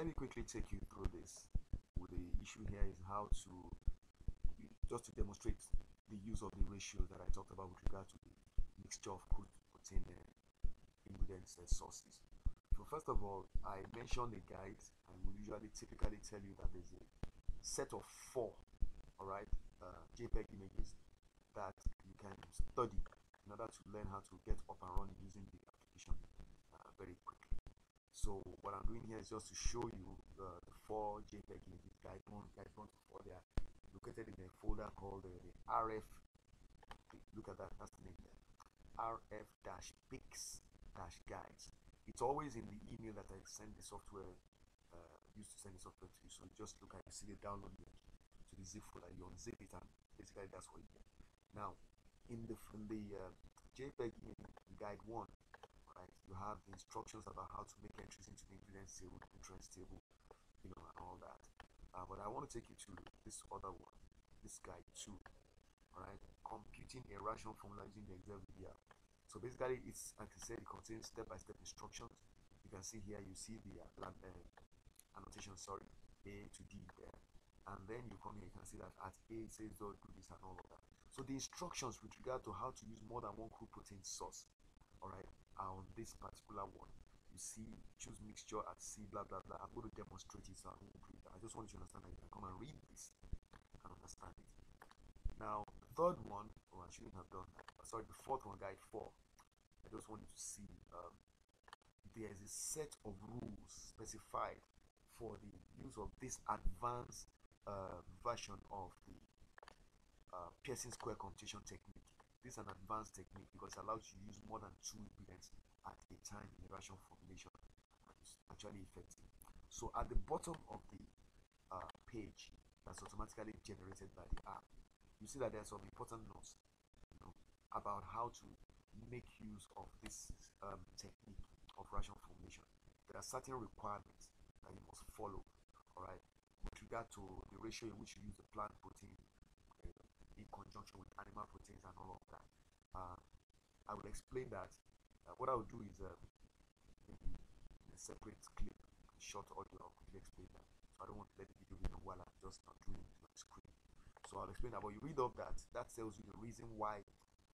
let me quickly take you through this. The issue here is how to just to demonstrate the use of the ratios that I talked about with regard to the mixture of crude protein ingredients and sources. So first of all, I mentioned the guide and will usually typically tell you that there's a set of four, all right, uh, JPEG images that you can study in order to learn how to get up and running using the application uh, very quickly. So what I'm doing here is just to show you the, the four JPEG images, Glyphon, Glyphon 4, they are located in a folder called the, the RF, look at that, that's the name there, RF-pix-guides. It's always in the email that I send the software, uh, used to send the software to you, so just look at it, see the download link to the zip folder, you unzip it and basically that's what you get. Now, in the, in the uh, JPEG in guide 1, like you have instructions about how to make entries into the influence table, interest table, you know, and all that. Uh, but I want to take you to this other one, this guy too. Alright, computing a rational formula using the Excel VBA. So basically, it's like I said, it contains step-by-step instructions. You can see here, you see the uh, uh, annotation, sorry, A to D there, and then you come here, you can see that at A it says don't do this and all of that. So the instructions with regard to how to use more than one crude protein source, all right, are on this particular one. You see, choose mixture at C, blah blah blah. I'm going to demonstrate it, so I won't read. I just want you to understand that you can come and read this and understand it. Now, the third one, oh, I shouldn't have done that. Sorry, the fourth one, guide four. I just want you to see um, there is a set of rules specified for the use of this advanced uh, version of the uh, Pearson square computation technique. This is an advanced technique because it allows you to use more than two ingredients at a time in a ration formulation and it's actually effective. So at the bottom of the uh, page that's automatically generated by the app, you see that there are some important notes you know, about how to make use of this um, technique of ration formulation. There are certain requirements that you must follow, all right, with regard to the ratio in which you use the plant protein conjunction with animal proteins and all of that. Uh, I will explain that. Uh, what I will do is uh, in a separate clip, short audio, I'll explain that. So I don't want to let the video be while I'm just not doing it on screen. So I'll explain that. But you read up that, that tells you the reason why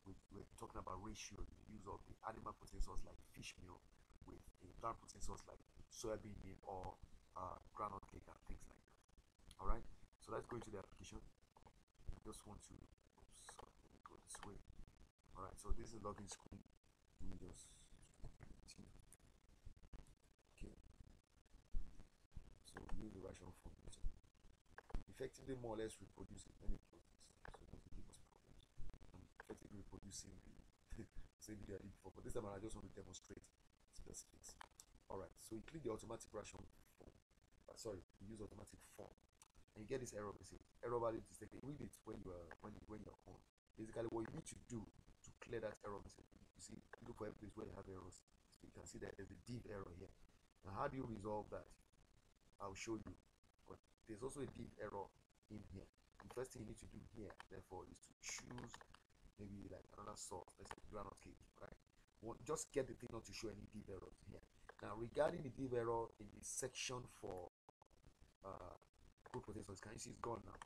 we, we're talking about ratio, the use of the animal protein source like fish meal with a plant protein source like soybean meal or uh, groundnut cake and things like that. All right. So let's go into the application just want to oops, let me go this way all right so this is login screen. Let me just okay. So use the rational formula effectively more or less reproducing any process. So it doesn't give us problems. I'm effectively reproducing the same video I did before but this time I just want to demonstrate specifics. All right so you click the automatic ration form uh, sorry use automatic form and you get this error message. Error value detected. Read it when you are when you when you're on. Basically, what you need to do to clear that error. You see, look for every place where you have errors. So you can see that there's a div error here. Now, how do you resolve that? I'll show you. But there's also a div error in here. The first thing you need to do here, therefore, is to choose maybe like another source. Let's say groundnut cake, right? Well, just get the thing not to show any div errors here. Now, regarding the div error in the section for uh, protein source can you see it's gone now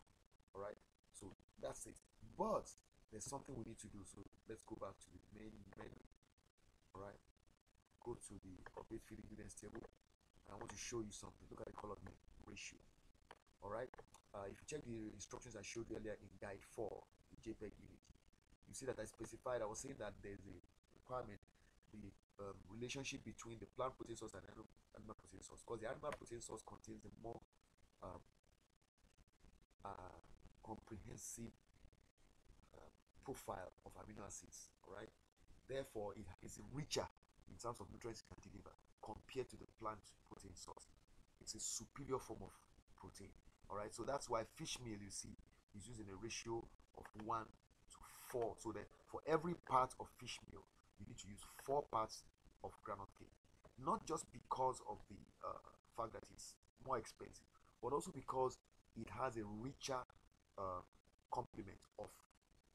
all right so that's it but there's something we need to do so let's go back to the main menu. All right go to the update feed ingredients table i want to show you something. Look at the color ratio. All right uh, if you check the instructions i showed earlier in guide 4 jpeg unity you see that i specified i was saying that there's a requirement the um, relationship between the plant protein source and animal, animal protein source. Because the animal protein source contains a more um, uh, comprehensive profile of amino acids. All right. Therefore, it is richer in terms of nutrients it can deliver compared to the plant protein source. It's a superior form of protein. All right. So that's why fish meal you see is using a ratio of one to four. So that for every part of fish meal, you need to use four parts of groundnut cake. Not just because of the uh, fact that it's more expensive, but also because it has a richer uh, complement of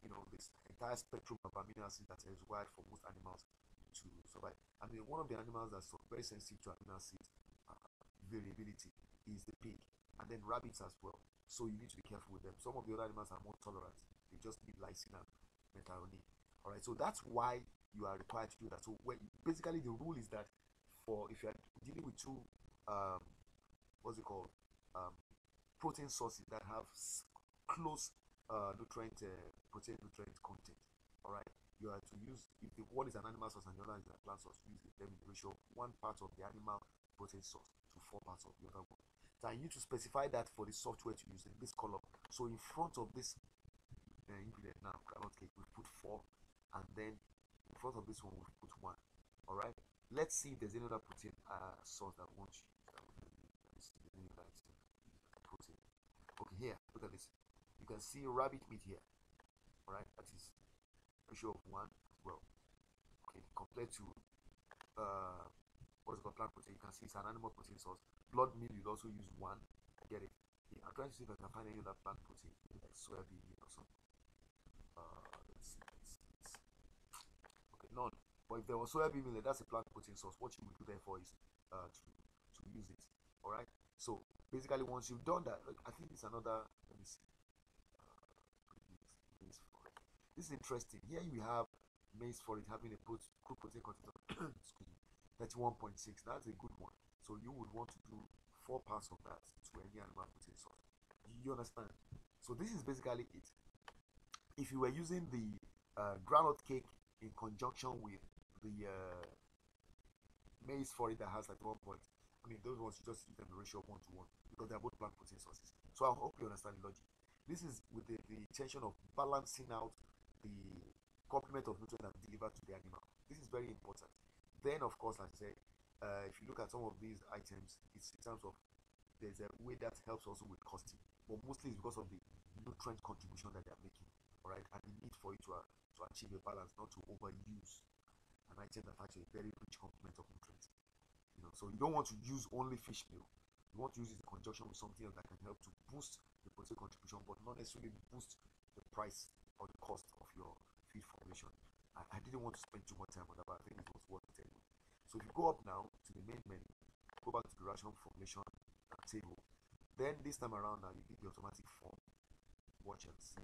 you know this entire spectrum of amino acids that is required for most animals to survive. I mean, one of the animals that's very sensitive to amino acid uh, variability is the pig, and then rabbits as well. So you need to be careful with them. Some of the other animals are more tolerant. They just need lysine and methionine. All right. So that's why you are required to do that. So when basically the rule is that for if you are dealing with two um, what's it called um, protein sources that have close uh, nutrient uh, protein nutrient content. All right. You are to use if the one is an animal source and the other is a plant source, use the ratio one part of the animal protein source to four parts of the other one. So I need to specify that for the software to use in this column. So in front of this uh, ingredient now, cake, we put four, and then in front of this one, we put one. All right. Let's see if there's any other protein uh, source that wants you. Protein. Okay, here, look at this. You can see rabbit meat here. All right, that is ratio of one as well. Okay, compared to uh, what's called plant protein, you can see it's an animal protein source. Blood meal, you'd also use one. Get it. Yeah, I'm trying to see if I can find any other plant protein, like soybean meal or something. Uh, let's see, let's see, let's see. Okay, none. But if there was soybean meal, that's a plant protein source. What you would do therefore is uh, to to use it. All right. So basically, once you've done that, like, I think it's another. Let me see. Uh, this is interesting. Here you have maize forage having a crude protein content of 31.6. That's a good one. So you would want to do four parts of that to any animal protein source. You understand? So this is basically it. If you were using the uh, groundnut cake in conjunction with the uh, maize forage that has like one point, I mean those ones you just use them the ratio of one to one because they are both plant protein sources. So I hope you understand the logic. This is with the, the intention of balancing out the complement of nutrients that delivered to the animal. This is very important. Then, of course, as I said, uh, if you look at some of these items, it's in terms of there's a way that helps also with costing, but mostly it's because of the nutrient contribution that they're making, all right, and the need for you to, uh, to achieve a balance, not to overuse an item that has a very rich complement of nutrients. You know, so you don't want to use only fish meal. You want to use it in conjunction with something that can help to boost the protein contribution, but not necessarily boost the price or the cost of your feed formulation. I, I didn't want to spend too much time on that, but I think it was worth it anyway. So if you go up now to the main menu, go back to the ration formulation table. Then this time around now, you get the automatic form. Watch and see.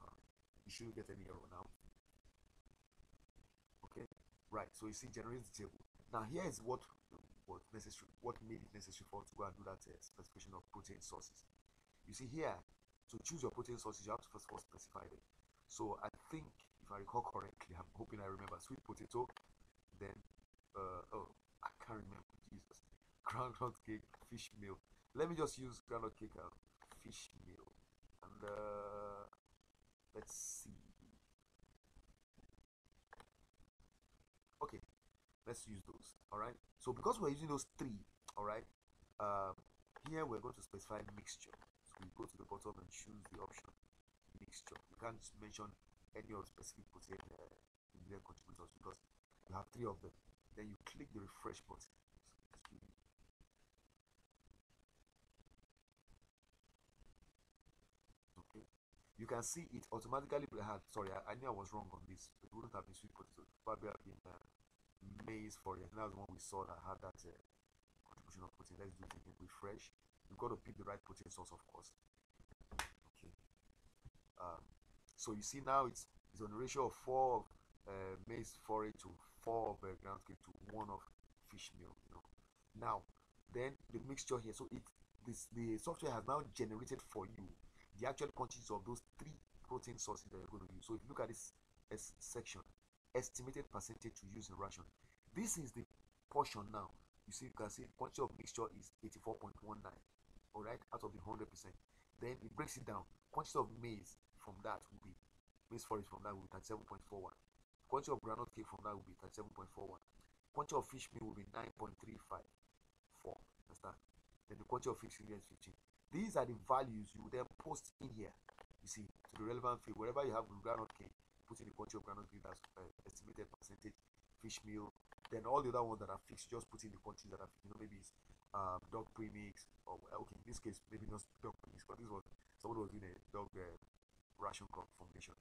Uh, you shouldn't get any error now. Okay, right. So you see, generate the table. Now here is what what necessary, what made it necessary for to go and do that uh, specification of protein sources. You see here, to choose your protein sources, you have to first of all specify them. So I think, if I recall correctly, I'm hoping I remember sweet potato, then uh, oh, I can't remember, Jesus, groundnut cake, fish meal. Let me just use groundnut cake and fish meal. And uh, let's see. Okay, let's use those. All right. So because we're using those three, all right. Uh, here we're going to specify mixture. We go to the bottom and choose the option mixture. You can't mention any of specific protein uh, ingredient contributors because you have three of them. Then you click the refresh button. Okay. You can see it automatically had sorry I, I, knew I was wrong on this. It wouldn't have been sweet potato. Probably have been uh, maize forage and that was one we saw that had that uh, contribution of protein. Let's do it again. Refresh you've got to pick the right protein source of course. Okay. Um, so you see now it's it's on a ratio of four of uh, maize forage to four of uh, ground cake to one of fish meal you know. Now then the mixture here so it this the software has now generated for you the actual quantities of those three protein sources that you're going to use. So if you look at this S section estimated percentage to use in ration this is the portion now. You see you can see quantity of mixture is 84.19 all right out of the 100 percent then it breaks it down quantity of maize from that will be maize forage from that will be 37.41 Quantity of groundnut cake from that will be 37.41. Quantity of fish meal will be 9.354. Understand? Then the quantity of fish is 15. These are the values you then post in here. You see, to the relevant field. Wherever you have groundnut cake, put in the quantity of groundnut cake that's uh, estimated percentage, fish meal. Then all the other ones that are fixed, just put in the quantity that are, you know, maybe it's um, dog premix, or okay, in this case, maybe not dog premix, but this was someone was doing a dog uh, ration formulation.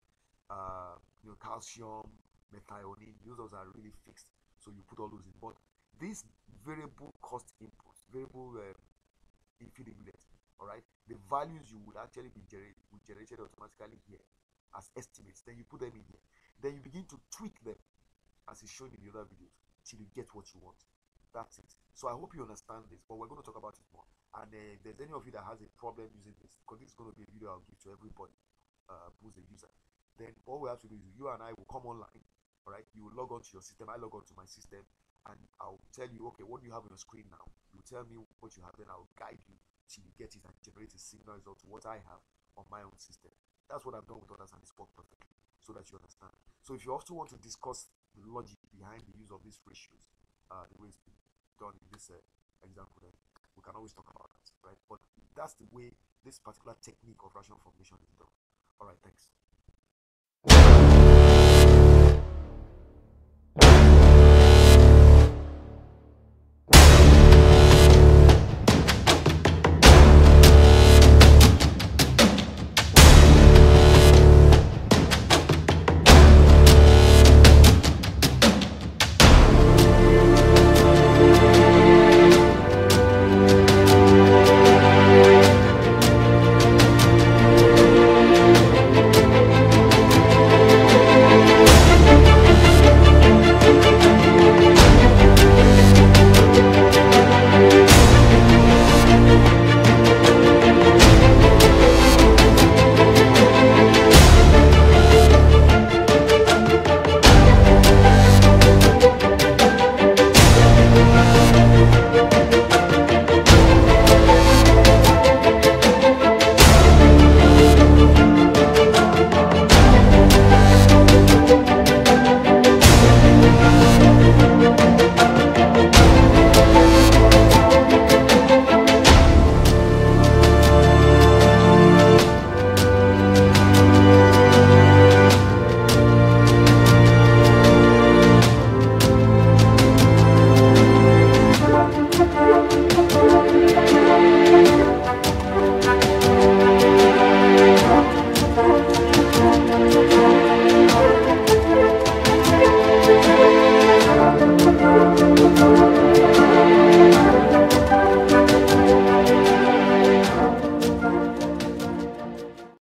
Uh, you know, calcium, methionine, those are really fixed. So you put all those in. But these variable cost inputs, variable uh, infinite unit. All right, the values you would actually be would generated automatically here as estimates. Then you put them in here. Then you begin to tweak them as is shown in the other videos till you get what you want. It. So I hope you understand this, but we're going to talk about it more. And uh, if there's any of you that has a problem using this, because this is going to be a video I'll give to everybody uh, who's a user, then all we have to do is you and I will come online. All right, you will log on to your system. I log on to my system, and I'll tell you, okay, what do you have on your screen now? You tell me what you have, then I'll guide you till you get it and generate a signal result to what I have on my own system. That's what I've done with others, and it's worked perfectly, so that you understand. So if you also want to discuss the logic behind the use of these ratios, uh, the in this uh, example, we can always talk about that, right? But that's the way this particular technique of rational formulation is done. All right, thanks.